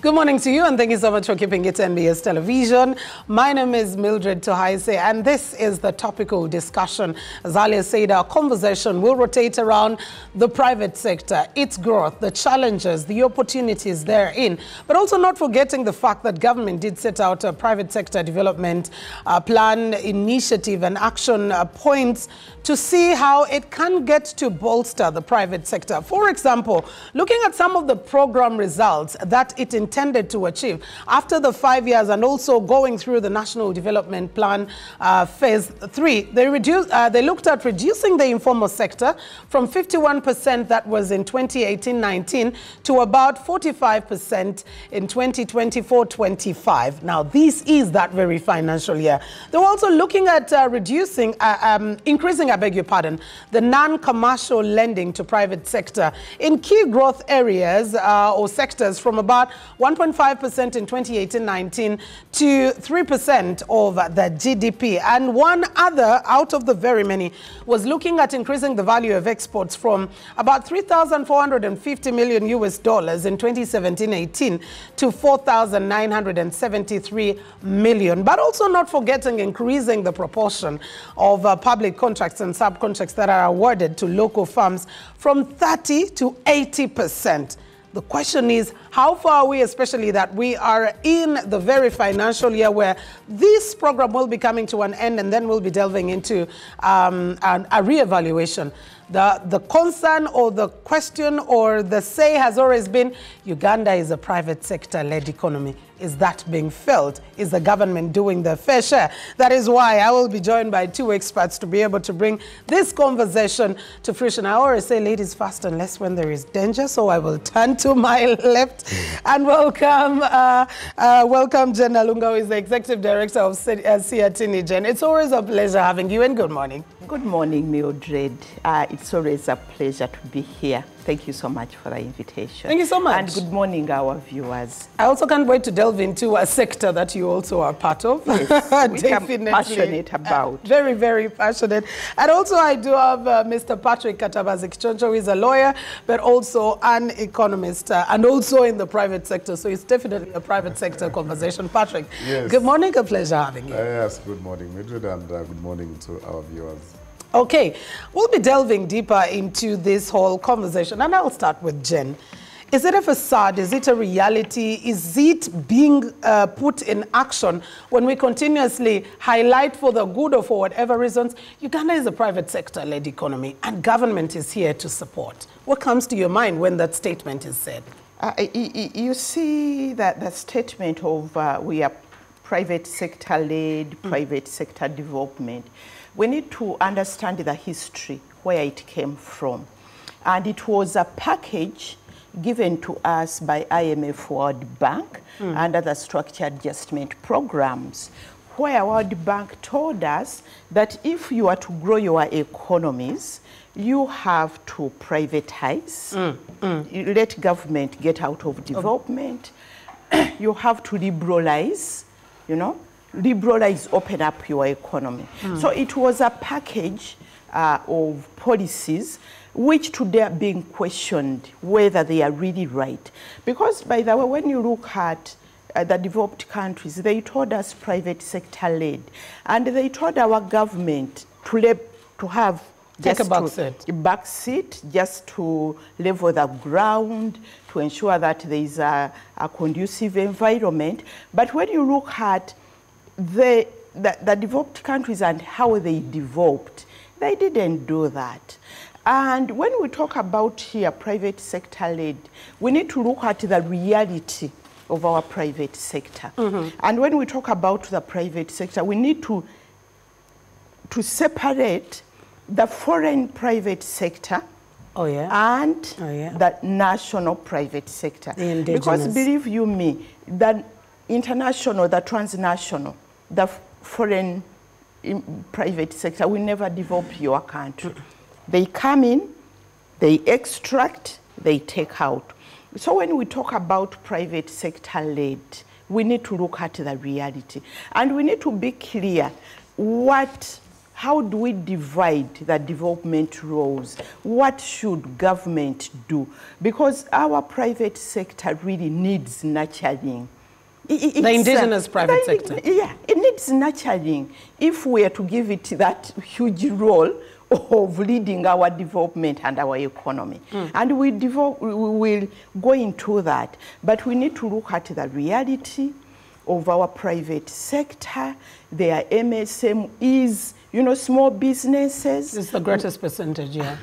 Good morning to you, and thank you so much for keeping it NBS Television. My name is Mildred Tohaise, and this is the topical discussion. As Alia said, our conversation will rotate around the private sector, its growth, the challenges, the opportunities therein, but also not forgetting the fact that government did set out a private sector development uh, plan, initiative, and action uh, points to see how it can get to bolster the private sector. For example, looking at some of the program results that it intended to achieve after the five years and also going through the National Development Plan uh, Phase 3, they, reduced, uh, they looked at reducing the informal sector from 51% that was in 2018-19 to about 45% in 2024-25. Now, this is that very financial year. They were also looking at uh, reducing, uh, um, increasing beg your pardon, the non-commercial lending to private sector in key growth areas uh, or sectors from about 1.5% in 2018-19 to 3% of the GDP. And one other out of the very many was looking at increasing the value of exports from about 3,450 million US dollars in 2017-18 to 4,973 million. But also not forgetting increasing the proportion of uh, public contracts and subcontracts that are awarded to local firms from 30 to 80 percent. The question is, how far are we, especially that we are in the very financial year where this program will be coming to an end and then we'll be delving into um, an, a re-evaluation. The, the concern or the question or the say has always been Uganda is a private sector led economy. Is that being felt? Is the government doing their fair share? That is why I will be joined by two experts to be able to bring this conversation to fruition. I always say ladies first unless when there is danger, so I will turn to my left and welcome uh, uh, welcome Jane Nalunga, who is the Executive Director of SEATINI. Jen, it's always a pleasure having you and good morning. Good morning, Mildred. Uh, it's always a pleasure to be here. Thank you so much for the invitation. Thank you so much. And good morning, our viewers. I also can't wait to delve into a sector that you also are part of. Yes, Definitely. passionate about. Uh, very, very passionate. And also I do have uh, Mr. Patrick Katabazi Kichoncho, who is a lawyer, but also an economist, uh, and also in the private sector. So it's definitely a private sector conversation. Patrick, yes. good morning. A pleasure having you. Uh, yes, good morning, Mildred, and uh, good morning to our viewers. Okay, we'll be delving deeper into this whole conversation, and I'll start with Jen. Is it a facade? Is it a reality? Is it being uh, put in action when we continuously highlight for the good or for whatever reasons? Uganda is a private sector led economy and government is here to support. What comes to your mind when that statement is said? Uh, you see that the statement of uh, we are private sector led, mm. private sector development we need to understand the history, where it came from. And it was a package given to us by IMF World Bank mm. under the structured adjustment programs, where World Bank told us that if you are to grow your economies, you have to privatize, mm. Mm. let government get out of development, you have to liberalize, you know, liberalize, open up your economy. Mm. So it was a package uh, of policies which today are being questioned whether they are really right. Because, by the way, when you look at uh, the developed countries, they told us private sector led, and they told our government to, to have Take a back seat. back seat just to level the ground, to ensure that there is a, a conducive environment. But when you look at the, the, the developed countries and how they developed, they didn't do that. And when we talk about here private sector led, we need to look at the reality of our private sector. Mm -hmm. And when we talk about the private sector, we need to, to separate the foreign private sector oh, yeah. and oh, yeah. the national private sector. Because believe you me, the international, the transnational, the foreign private sector will never develop your country. They come in, they extract, they take out. So when we talk about private sector led, we need to look at the reality. And we need to be clear what how do we divide the development roles? What should government do? Because our private sector really needs nurturing. the uh, indigenous uh, private the, sector. Yeah, it needs nurturing. If we are to give it that huge role of leading our development and our economy. Mm. And we, develop, we will go into that. But we need to look at the reality of our private sector. Their MSM is, you know, small businesses. It's the greatest percentage, yeah.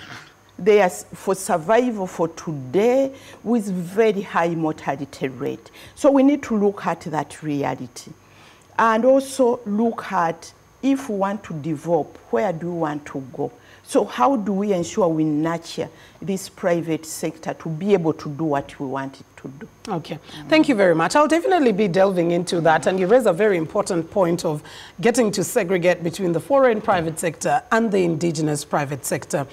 They are for survival for today with very high mortality rate. So we need to look at that reality. And also look at if we want to develop, where do we want to go? So how do we ensure we nurture this private sector to be able to do what we want it to do? Okay, thank you very much. I'll definitely be delving into that. And you raise a very important point of getting to segregate between the foreign private sector and the indigenous private sector.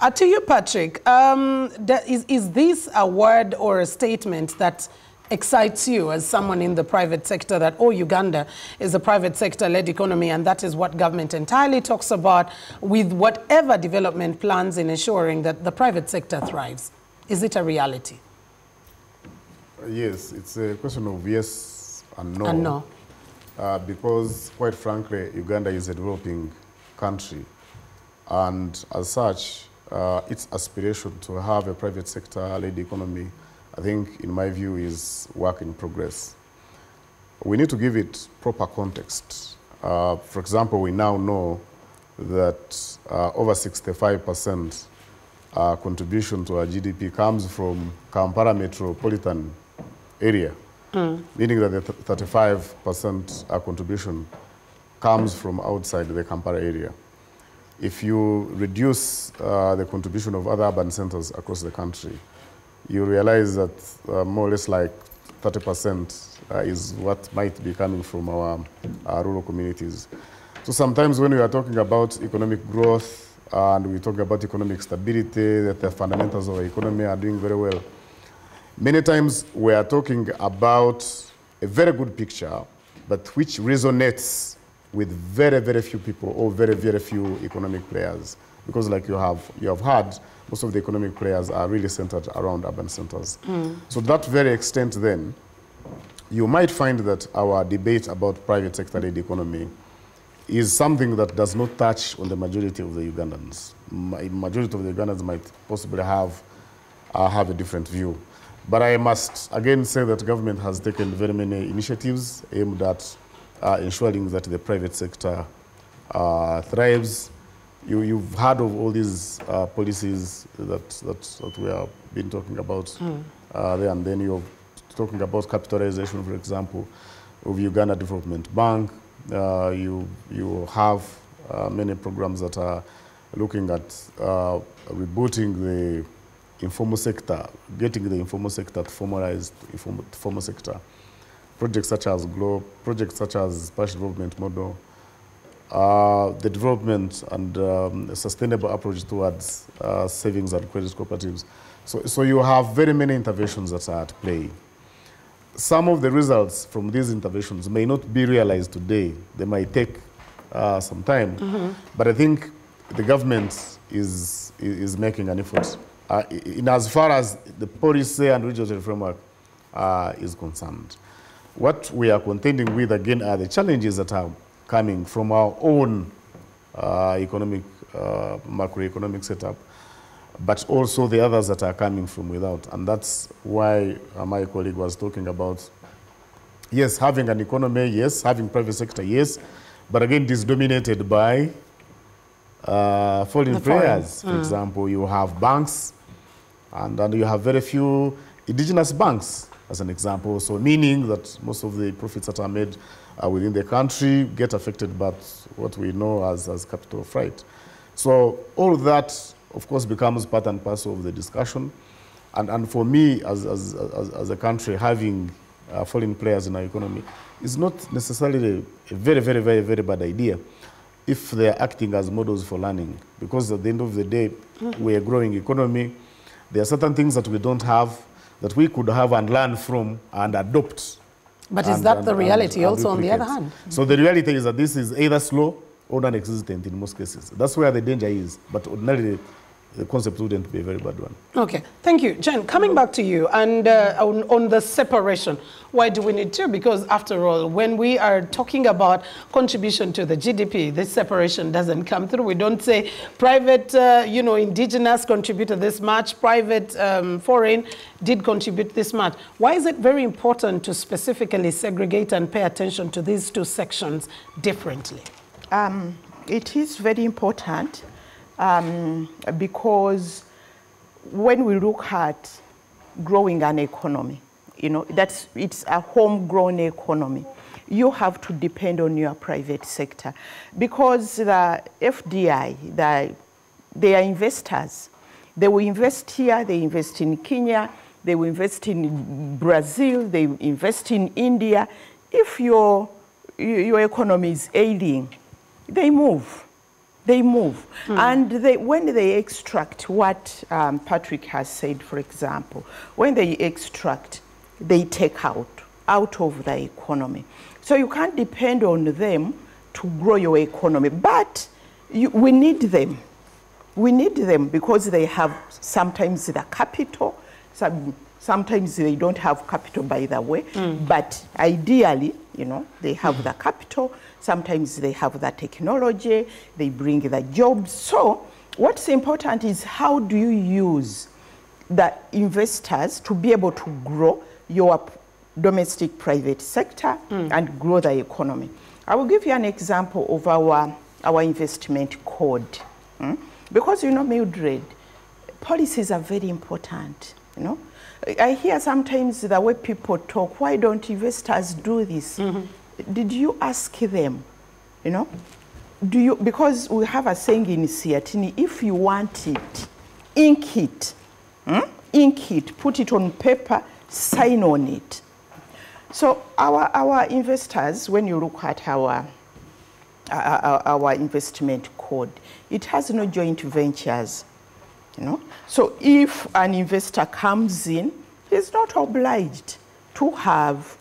Uh, to you, Patrick, um, is, is this a word or a statement that excites you as someone in the private sector that, oh, Uganda is a private sector-led economy and that is what government entirely talks about with whatever development plans in ensuring that the private sector thrives? Is it a reality? Yes, it's a question of yes and no. And no. Uh, because, quite frankly, Uganda is a developing country. And as such, uh, its aspiration to have a private sector-led economy I think, in my view, is work in progress. We need to give it proper context. Uh, for example, we now know that uh, over 65% uh, contribution to our GDP comes from Kampala metropolitan area, mm. meaning that the 35% uh, contribution comes from outside the Kampala area. If you reduce uh, the contribution of other urban centers across the country, you realize that uh, more or less like 30% uh, is what might be coming from our, our, rural communities. So sometimes when we are talking about economic growth and we talk about economic stability, that the fundamentals of our economy are doing very well, many times we are talking about a very good picture, but which resonates with very, very few people or very, very few economic players. Because like you have, you have heard, most of the economic players are really centered around urban centers. Mm. So that very extent then, you might find that our debate about private sector-led economy is something that does not touch on the majority of the Ugandans. Majority of the Ugandans might possibly have, uh, have a different view. But I must again say that government has taken very many initiatives aimed at uh, ensuring that the private sector uh, thrives, you, you've heard of all these uh, policies that, that, that we have been talking about mm. uh, there, and then you're talking about capitalization, for example, of Uganda Development Bank. Uh, you, you have uh, many programs that are looking at uh, rebooting the informal sector, getting the informal sector to formalize the informal, formal sector. Projects such as GLOBE, projects such as Parish Development Model, uh, the development and um, sustainable approach towards uh, savings and credit cooperatives. So, so you have very many interventions that are at play. Some of the results from these interventions may not be realized today. They might take uh, some time. Mm -hmm. But I think the government is, is making an effort uh, in as far as the policy and regulatory framework uh, is concerned. What we are contending with, again, are the challenges that are coming from our own uh, economic, uh, macroeconomic setup, but also the others that are coming from without. And that's why uh, my colleague was talking about, yes, having an economy, yes, having private sector, yes, but again, it is dominated by uh, foreign players. For mm. example, you have banks, and then you have very few indigenous banks, as an example. So meaning that most of the profits that are made uh, within the country get affected by what we know as, as capital flight. So all that, of course, becomes part and parcel of the discussion. And, and for me, as, as, as, as a country, having uh, foreign players in our economy is not necessarily a very, very, very, very bad idea if they are acting as models for learning. Because at the end of the day, mm-hmm. we're a growing economy. There are certain things that we don't have that we could have and learn from and adopt but and, is that um, and, the reality also on the other hand? So the reality is that this is either slow or non-existent in most cases. That's where the danger is. But ordinarily, the concept wouldn't be a very bad one. Okay, thank you. Jen, coming back to you and uh, on, on, the separation, why do we need to? Because after all, when we are talking about contribution to the GDP, this separation doesn't come through. We don't say private, uh, you know, indigenous contributed this much, private um, foreign did contribute this much. Why is it very important to specifically segregate and pay attention to these two sections differently? Um, it is very important um, because when we look at growing an economy, you know, that's, it's a homegrown economy. You have to depend on your private sector because the FDI, the, they are investors. They will invest here, they invest in Kenya, they will invest in Brazil, they invest in India. If your, your economy is ailing, they move they move. Mm. And they, when they extract what um, Patrick has said, for example, when they extract, they take out, out of the economy. So you can't depend on them to grow your economy, but you, we need them. We need them because they have sometimes the capital, some, sometimes they don't have capital by the way, mm. but ideally, you know, they have mm. the capital, Sometimes they have the technology, they bring the jobs. So what's important is how do you use the investors to be able to grow your domestic private sector mm. and grow the economy. I will give you an example of our, our investment code. Mm? Because you know, Mildred, policies are very important, you know. I hear sometimes the way people talk, why don't investors do this? Mm -hmm did you ask them, you know, do you, because we have a saying in SEATINI, if you want it, ink it, hmm? ink it, put it on paper, sign on it. So our, our investors, when you look at our, our, our investment code, it has no joint ventures, you know. So if an investor comes in, he's not obliged to have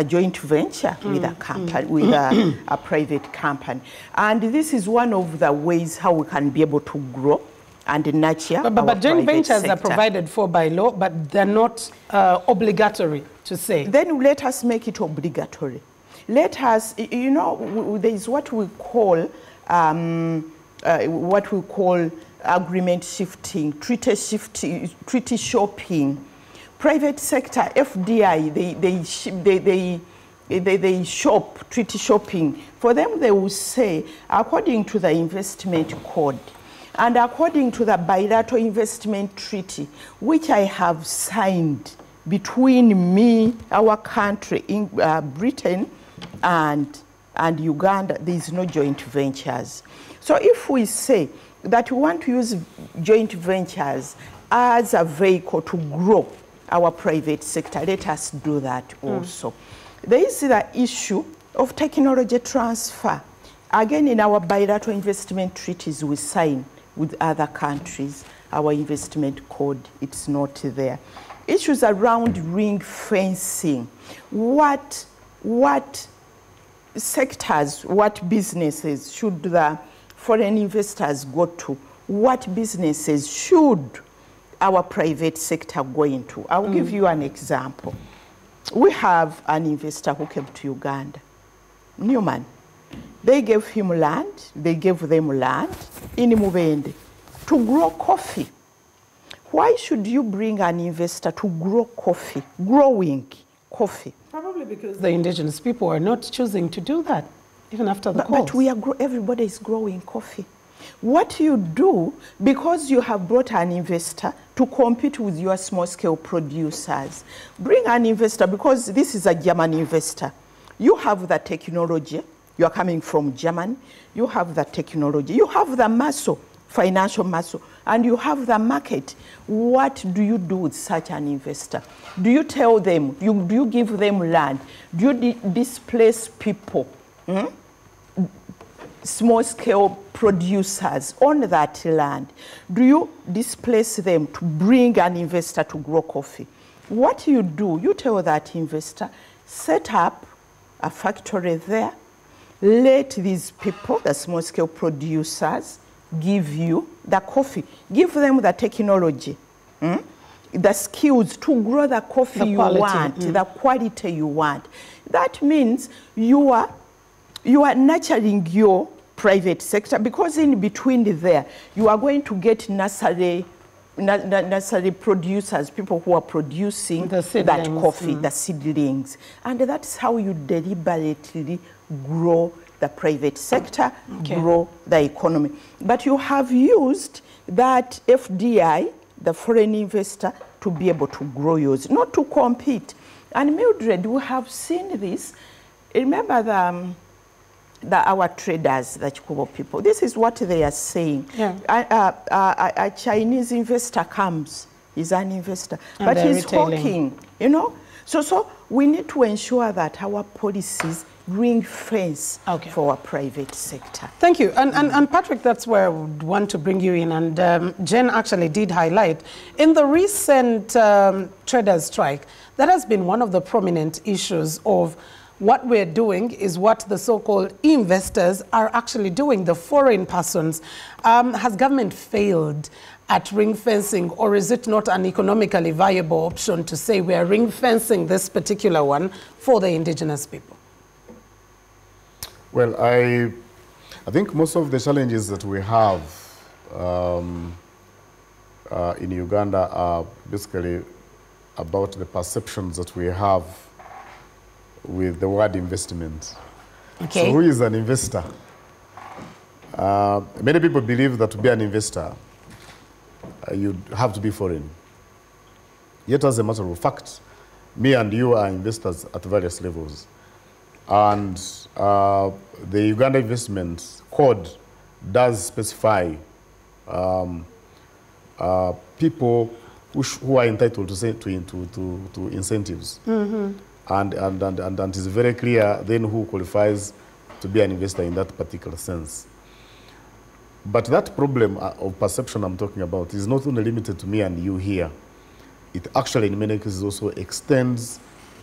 a joint venture mm. with a company, mm. with a, a, private company. And this is one of the ways how we can be able to grow and nurture But, but, but joint ventures sector. are provided for by law, but they're not uh, obligatory to say. Then let us make it obligatory. Let us, you know, there is what we call, um, uh, what we call agreement shifting, treaty shifting, treaty shopping private sector, FDI, they, they, they, they, they, shop, treaty shopping. For them, they will say, according to the investment code, and according to the bilateral investment treaty, which I have signed between me, our country, in, uh, Britain, and, and Uganda, there is no joint ventures. So if we say that we want to use joint ventures as a vehicle to grow our private sector. Let us do that mm. also. There is the issue of technology transfer. Again, in our bilateral investment treaties we sign with other countries, our investment code, it's not there. Issues around ring fencing. What, what sectors, what businesses should the foreign investors go to? What businesses should our private sector going to. I'll mm. give you an example. We have an investor who came to Uganda, Neumann. They gave him land, they gave them land in Mubende to grow coffee. Why should you bring an investor to grow coffee, growing coffee? Probably because the indigenous people are not choosing to do that, even after the but, but we are everybody is growing coffee. What you do, because you have brought an investor to compete with your small scale producers, bring an investor because this is a German investor. You have the technology, you are coming from Germany, you have the technology, you have the muscle, financial muscle, and you have the market. What do you do with such an investor? Do you tell them, you, do you give them land? Do you di displace people? Hmm? Small scale producers on that land, do you displace them to bring an investor to grow coffee? What you do, you tell that investor, set up a factory there, let these people, the small scale producers, give you the coffee. Give them the technology, mm? the skills to grow the coffee The you want, mm. the quality you want. That means you are, you are nurturing your private sector because in between there, you are going to get nursery, nu- nu- producers, people who are producing The that coffee, the seedlings. And that's how you deliberately grow the private sector, Okay. grow the economy. But you have used that FDI, the foreign investor, to be able to grow yours, not to compete. And Mildred, we have seen this. Remember the, um, the our traders, the Kikuubo people. This is what they are saying. Yeah. A, a, a, a Chinese investor comes, he's an investor, And but he's retailing. hawking, you know. So, so we need to ensure that our policies ring fence Okay. for our private sector. Thank you. And, and, and Patrick, that's where I would want to bring you in. And um, Jen actually did highlight in the recent um, traders' strike, that has been one of the prominent issues of what we're doing is what the so-called investors are actually doing, the foreign persons. Um, has government failed at ring fencing, or is it not an economically viable option to say we are ring fencing this particular one for the indigenous people? Well, I, I think most of the challenges that we have um, uh, in Uganda are basically about the perceptions that we have with the word investment. Okay. So who is an investor? Uh, many people believe that to be an investor, uh, you have to be foreign. Yet, as a matter of fact, me and you are investors at various levels. And uh, the Uganda Investment Code does specify um, uh, people who, sh- who are entitled to, say, to, to, to, to incentives. And, and, and, and, and it's very clear then who qualifies to be an investor in that particular sense. But that problem uh, of perception I'm talking about is not only limited to me and you here. It actually, in many cases, also extends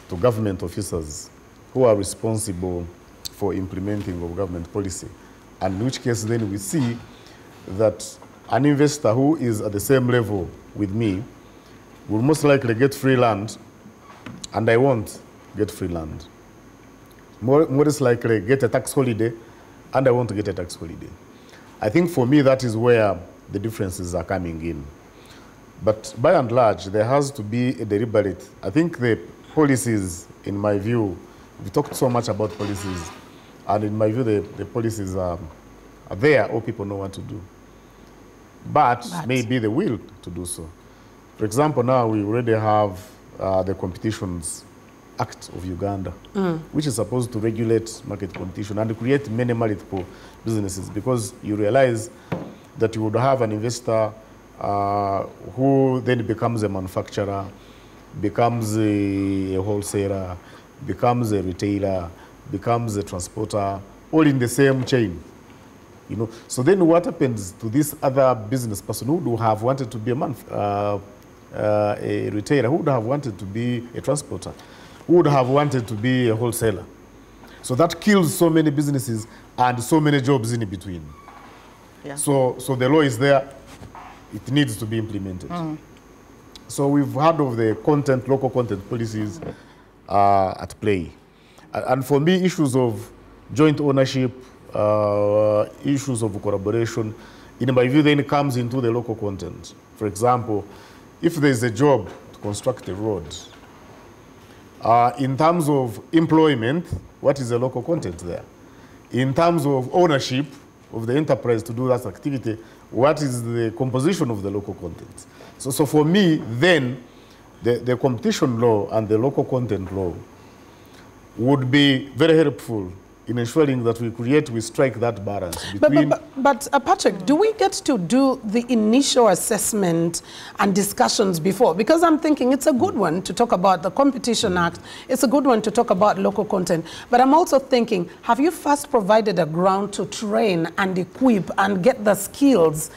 to government officers who are responsible for implementing of government policy. And in which case, then we see that an investor who is at the same level with me will most likely get free land, and I won't get free land. More, more is likely get a tax holiday, and I want to get a tax holiday. I think for me, that is where the differences are coming in. But by and large, there has to be a deliberate. I think the policies, in my view, we talked so much about policies, and in my view, the, the policies are, are there, all people know what to do. But, But- maybe the will to do so. For example, now we already have uh, the Competitions Act of Uganda, which is supposed to regulate market competition and create many multiple businesses because you realize that you would have an investor uh, who then becomes a manufacturer, becomes a, a wholesaler, becomes a retailer, becomes a transporter, all in the same chain. You know, so then what happens to this other business person who would have wanted to be a man, uh, uh, a retailer, who would have wanted to be a transporter, would have wanted to be a wholesaler? So that kills so many businesses and so many jobs in between. Yeah. So, so the law is there, it needs to be implemented. So we've heard of the content, local content policies uh, at play. And for me, issues of joint ownership, uh, issues of collaboration, in my view, then comes into the local content. For example, if there's a job to construct a road, uh, in terms of employment, what is the local content there? In terms of ownership of the enterprise to do that activity, what is the composition of the local content? So, so for me, then, the, the competition law and the local content law would be very helpful in ensuring that we create, we strike that balance But, between but, but, but uh, Patrick, do we get to do the initial assessment and discussions before? Because I'm thinking it's a good one to talk about the Competition Act. It's a good one to talk about local content. But I'm also thinking, have you first provided a ground to train and equip and get the skills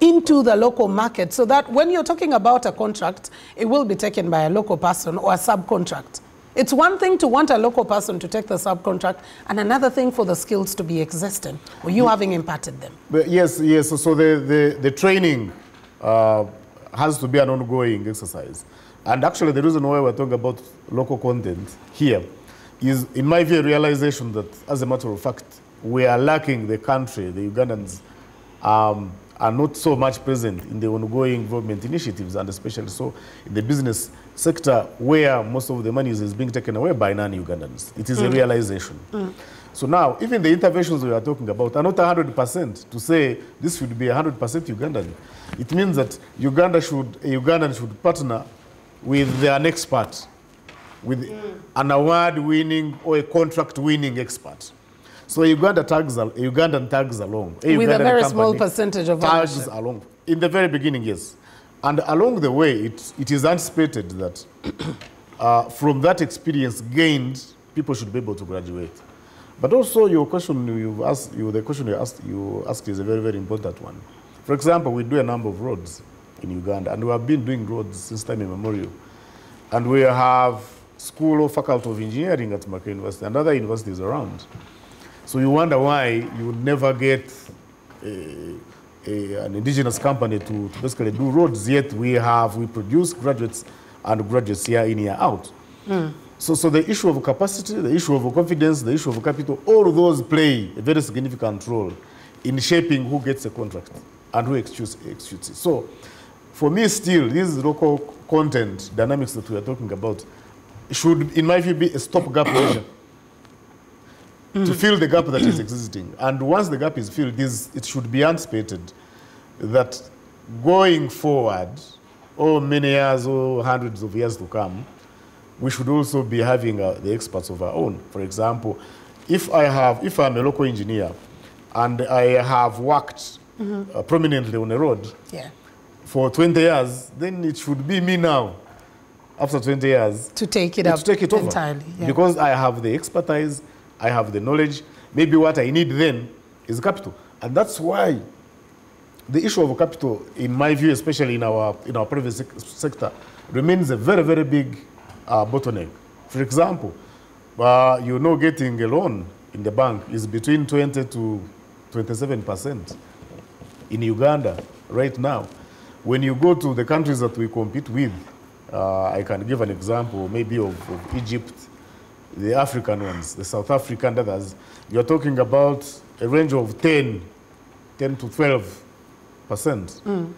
into the local market so that when you're talking about a contract, it will be taken by a local person or a subcontract? It's one thing to want a local person to take the subcontract, and another thing for the skills to be existing, or you having imparted them. But yes, yes. So the, the, the training uh, has to be an ongoing exercise. And actually, the reason why we're talking about local content here is, in my view, realization that, as a matter of fact, we are lacking the country, the Ugandans um, are not so much present in the ongoing government initiatives, and especially so in the business sector where most of the money is being taken away by non-Ugandans. It is a mm. realization. Mm. So now, even the interventions we are talking about are not 100% to say this should be 100% Ugandan. It means that Uganda should, a Ugandan should partner with mm. an expert, with an award-winning or a contract-winning expert. So Uganda tags, a Ugandan tags along. With a very small percentage of tags ownership. along. In the very beginning, yes. And along the way, it, it is anticipated that uh, from that experience gained, people should be able to graduate. But also, your question you asked, you, the question you asked, you asked is a very, very important one. For example, we do a number of roads in Uganda, and we have been doing roads since time immemorial. And we have school or faculty of engineering at Makerere University and other universities around. So you wonder why you would never get a, a, an indigenous company to, to basically do roads, yet we have, we produce graduates and graduates year in, year out. Hmm. So, so the issue of capacity, the issue of confidence, the issue of capital, all those play a very significant role in shaping who gets a contract and who executes, executes it. So for me still, this local content dynamics that we are talking about should, in my view, be a stopgap measure to fill the gap that is existing. And once the gap is filled, this, it should be anticipated that going forward, or many years or hundreds of years to come, we should also be having uh, the experts of our own. For example, if I have, if I'm a local engineer and I have worked uh, prominently on a road Yeah. for 20 years, then it should be me now, after 20 years, To take it to up take it over. entirely. Yeah. Because I have the expertise, I have the knowledge. Maybe what I need then is capital. And that's why the issue of capital, in my view, especially in our, in our private sec- sector, remains a very, very big uh, bottleneck. For example, uh, you know getting a loan in the bank is between 20 to 27% in Uganda right now. When you go to the countries that we compete with, uh, I can give an example maybe of, of Egypt, the African ones, the South African and others. You're talking about a range of 10, 10 to 12 percent. Mm.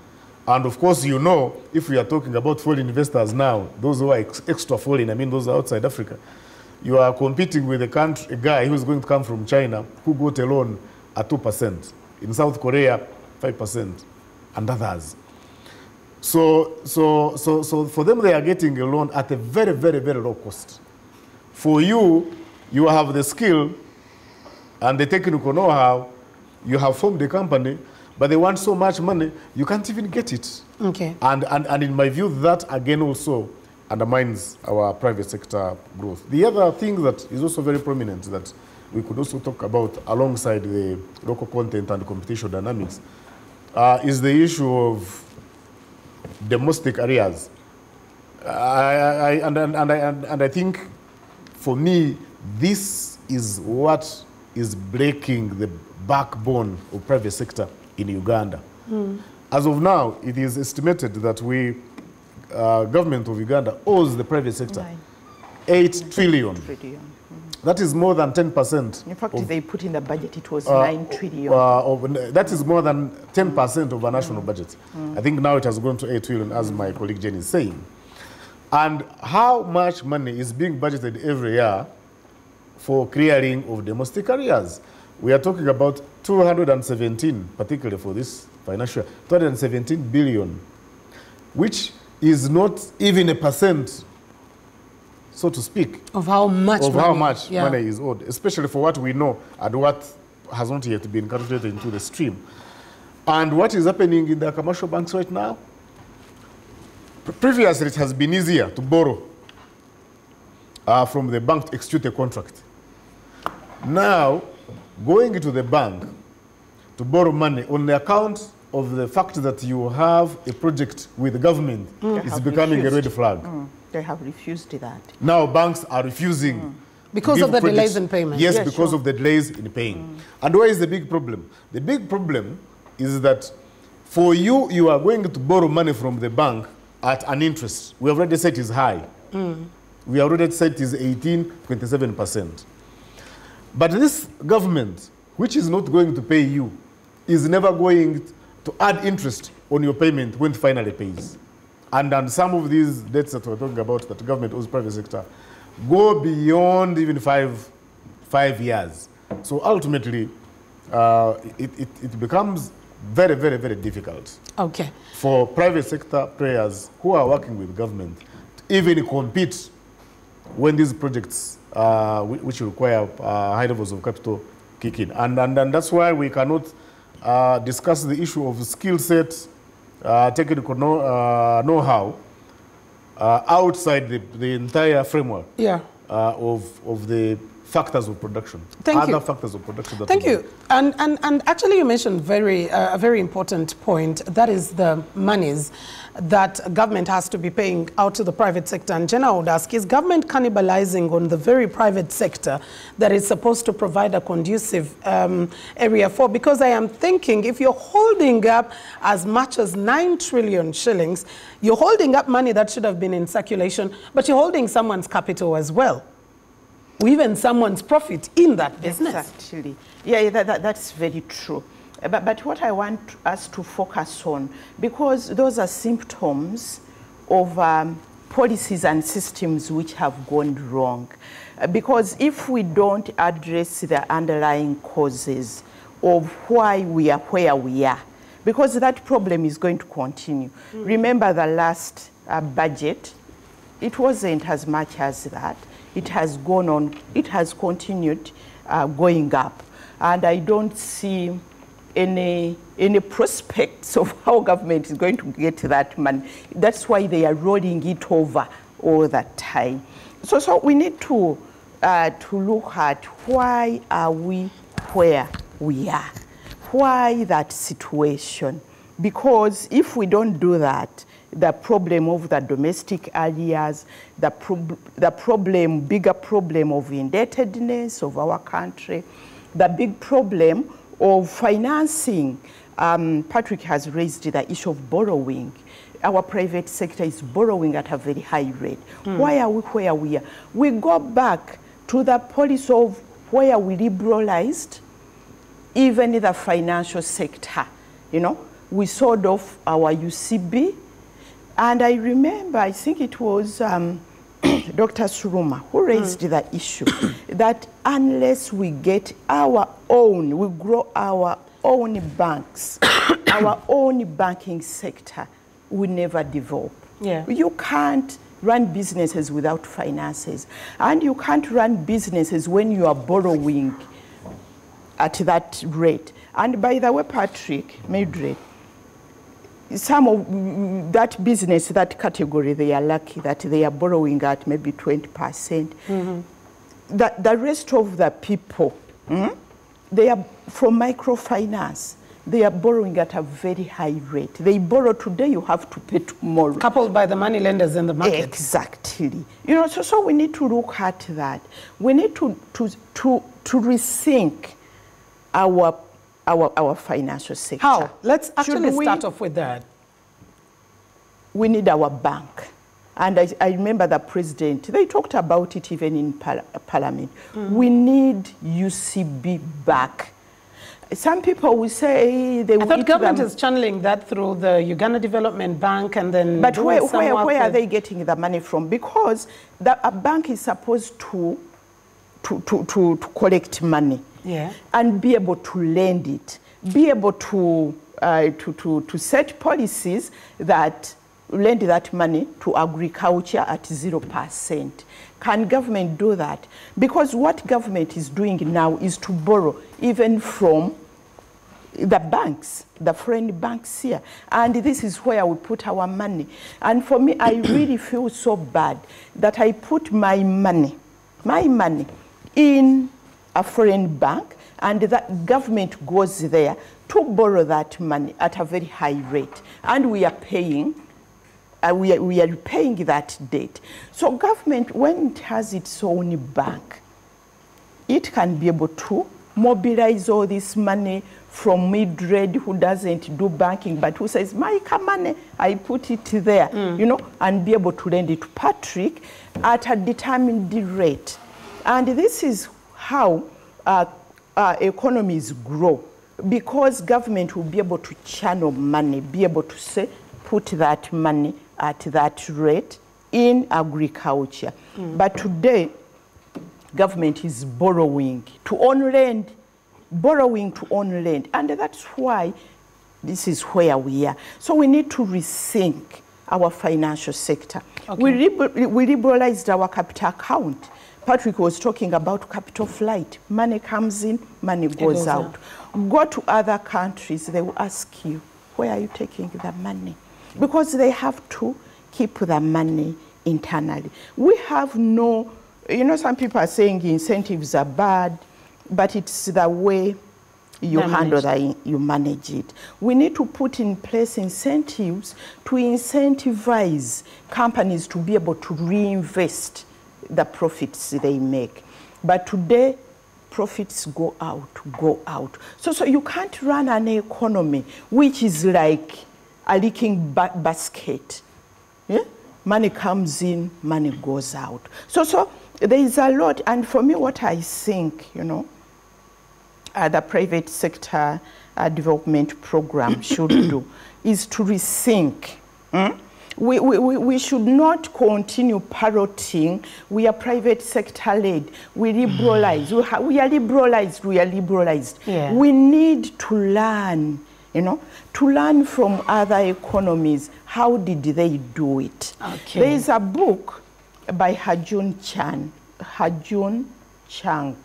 And of course, you know, if we are talking about foreign investors now, those who are ex- extra foreign, I mean those outside Africa, you are competing with a, country, a guy who is going to come from China who got a loan at 2%. In South Korea, 5%, and others. So, so, so, so for them, they are getting a loan at a very, very, very low cost. For you, you have the skill and the technical know-how, you have formed a company, but they want so much money, you can't even get it. Okay. And, and, and in my view, that again also undermines our private sector growth. The other thing that is also very prominent that we could also talk about alongside the local content and competition dynamics uh, is the issue of domestic arrears. I, I, and, and, and, and I think for me, this is what is breaking the backbone of private sector in Uganda. As of now, it is estimated that we, uh, government of Uganda owes the private sector Nine 8 trillion. trillion. That is more than 10%. In fact, of, they put in the budget, it was uh, 9 trillion. uh, of, that is more than 10% of our national budget. I think now it has gone to 8 trillion, as my colleague Jenny is saying. And how much money is being budgeted every year for clearing of domestic arrears? We are talking about 217, particularly for this financial 217 billion, which is not even a percent, so to speak, Of how much of money? how much yeah. money is owed, especially for what we know and what has not yet been calculated into the stream. And what is happening in the commercial banks right now? Pre- Previously, it has been easier to borrow uh, from the bank to execute a contract. Now, going to the bank to borrow money on the account of the fact that you have a project with the government They is becoming a red flag. Mm, They have refused that. Now banks are refusing. to Because of the projects- delays in payment. Yes, Yeah, because sure. of the delays in paying. And where is the big problem? The big problem is that for you, you are going to borrow money from the bank at an interest. We already said is high. We have already said is 18, 27%. But this government, which is not going to pay you, is never going to add interest on your payment when it finally pays. And, and some of these debts that we're talking about that government owes private sector go beyond even five, five years. So ultimately, uh, it, it, it becomes very, very, very difficult Okay. for private sector players who are working with government to even compete when these projects, uh, which require uh, high levels of capital, kick in. And, and, and that's why we cannot uh, discuss the issue of skill set, uh, technical know, uh, know-how uh, outside the, the entire framework Yeah. of, of the factors of production. Thank Other you. factors of production. Thank you. And, and, and actually, you mentioned very, uh, a very important point. That is the monies that government has to be paying out to the private sector. And Jenna would ask, is government cannibalizing on the very private sector that is supposed to provide a conducive um, area for? Because I am thinking if you're holding up as much as 9 trillion shillings, you're holding up money that should have been in circulation, but you're holding someone's capital as well. Or even someone's profit in that business. Exactly. Yeah, that, that, that's very true. Uh, But, but what I want us to focus on, because those are symptoms of um, policies and systems which have gone wrong. Uh, because if we don't address the underlying causes of why we are where we are, because that problem is going to continue. Remember the last uh, budget, it wasn't as much as that. It has gone on, it has continued uh, going up. And I don't see any, any prospects of how government is going to get that money. That's why they are rolling it over all the time. So, so we need to, uh, to look at why are we where we are? Why that situation? Because if we don't do that, the problem of the domestic arrears, the, prob- the problem, bigger problem of indebtedness of our country, the big problem of financing. Um, Patrick has raised the issue of borrowing. Our private sector is borrowing at a very high rate. Why are we where we are? We go back to the policy of where we liberalized even in the financial sector. You know, we sold off our UCB, and I remember, I think it was um, Dr. Suruma who raised the issue that unless we get our own, we grow our own banks, our own banking sector, we never develop. Yeah. You can't run businesses without finances, and you can't run businesses when you are borrowing at that rate. And by the way, Patrick, Mildred, some of mm, that business, that category, they are lucky that they are borrowing at maybe 20%. percent The, the rest of the people, mm, they are from microfinance. They are borrowing at a very high rate. They borrow today, you have to pay tomorrow. coupled by the money lenders in the market. Exactly. You know, so, so we need to look at that. We need to, to, to, to rethink our, our, our financial sector. How? Let's actually we- start off with that. we need our bank. And I, I remember the president, they talked about it even in par- parliament. Mm. We need UCB back. Some people will say they I will thought government them- is channeling that through the Uganda Development Bank and then. But where, where, where are they getting the money from? Because the, a bank is supposed to, to, to, to, to collect money Yeah. and be able to lend it, be able to, uh, to, to, to set policies that lend that money to agriculture at 0%. Can government do that? Because what government is doing now is to borrow even from the banks, the foreign banks here. And this is where we put our money. And for me, I really feel so bad that I put my money, my money, in a foreign bank and that government goes there to borrow that money at a very high rate, and we are paying. Uh, we, are, we are paying that debt. So government, when it has its own bank, it can be able to mobilize all this money from Mildred who doesn't do banking but who says, my money, I put it there, you know, and be able to lend it to Patrick at a determined rate. And this is how uh, uh, economies grow because government will be able to channel money, be able to say, put that money at that rate in agriculture. But today, government is borrowing to own land, borrowing to own land. And that's why this is where we are. So we need to rethink our financial sector. We, liber- we liberalized our capital account. Patrick was talking about capital flight. Money comes in, money goes, goes out. Go to other countries, they will ask you, where are you taking the money? Because they have to keep the money internally. We have no, you know, some people are saying incentives are bad, but it's the way you handle that, you manage it. We need to put in place incentives to incentivize companies to be able to reinvest the profits they make. But today, profits go out, go out. So, so you can't run an economy which is like a leaking ba- basket. Yeah? Money comes in, money goes out. So, so there is a lot, and for me, what I think, you know, uh, the private sector uh, development program should do is to rethink. mm? We, we, we- we should not continue parroting. We are private sector led. We liberalize. We, ha- we are liberalized. We are liberalized. Yeah. We need to learn, you know, to learn from other economies. How did they do it? Okay. There is a book by Ha-Joon Chan, Ha-Joon Chang,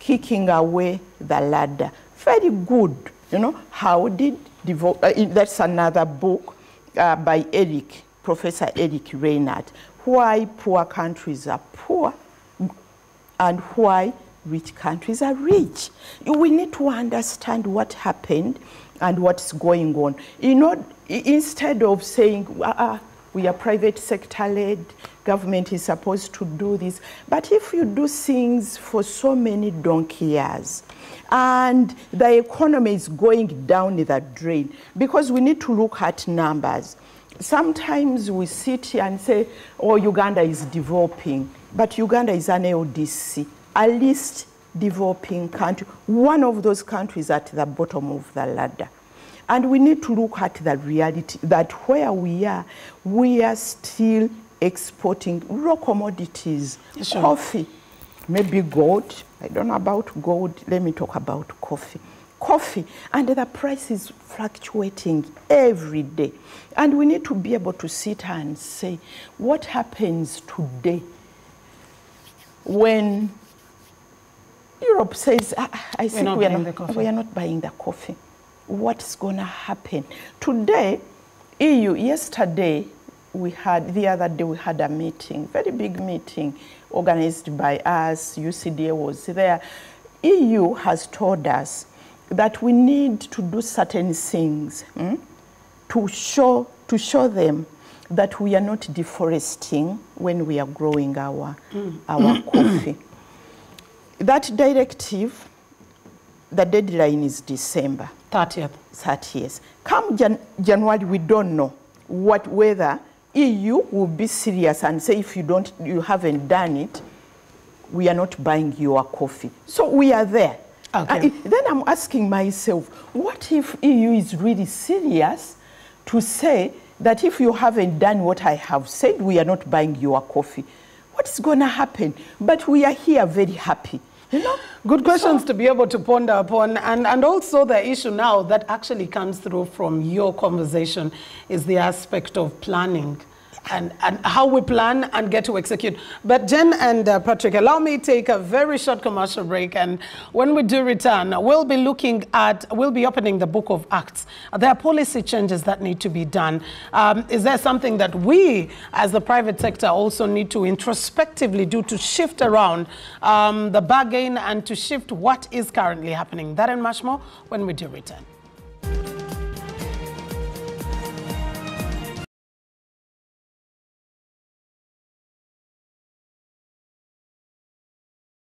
Kicking Away the Ladder. Very good. You know, how did uh, that's another book uh, by Eric, Professor Eric Reinert, Why Poor Countries Are Poor and why rich countries are rich. We need to understand what happened and what's going on. You know, instead of saying, "Ah, ah, we are private sector led, government is supposed to do this. But if you do things for so many donkey years, and the economy is going down the drain, because we need to look at numbers. Sometimes we sit here and say, oh, Uganda is developing, but Uganda is an LDC, a least developing country, one of those countries at the bottom of the ladder. And we need to look at the reality that where we are, we are still exporting raw commodities, coffee, maybe gold. I don't know about gold. Let me talk about coffee. Coffee, and the price is fluctuating every day. And we need to be able to sit and say, what happens today when Europe says, "Ah, ah, I think we are not, we are not buying the coffee. What's going to happen? Today, EU, yesterday, we had, the other day, we had a meeting, very big meeting organized by us, UCDA was there. EU has told us that we need to do certain things hmm, to, show, to show them that we are not deforesting when we are growing our, our coffee. That directive, the deadline is December 30th. 30th. Come Jan- January, we don't know what whether EU will be serious and say if you don't, you haven't done it, we are not buying your coffee. So we are there. Okay. It- then I'm asking myself, what if EU is really serious to say that if you haven't done what I have said, we are not buying your coffee? What's going to happen? But we are here very happy. You know? Good questions to be able to ponder upon. And, and also the issue now that actually comes through from your conversation is the aspect of planning. And, and how we plan and get to execute. But Jane and uh, Patrick, allow me take a very short commercial break. And when we do return, we'll be looking at, we'll be opening the book of Acts. There are policy changes that need to be done. Um, is there something that we, as the private sector, also need to introspectively do to shift around um, the bargain and to shift what is currently happening? That and much more when we do return.